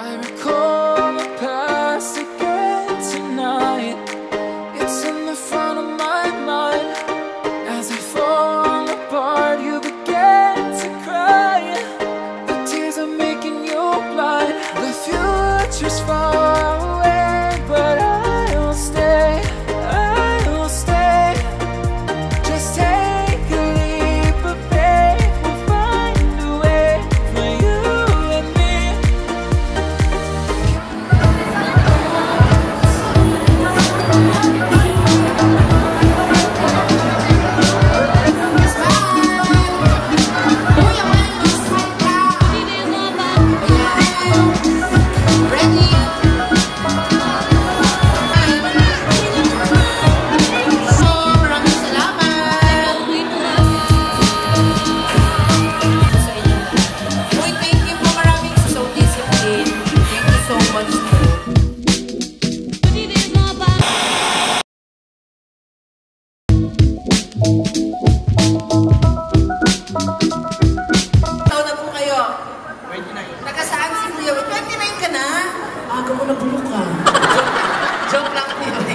I recall Maaga mo na bulok ka. Joke lang niya.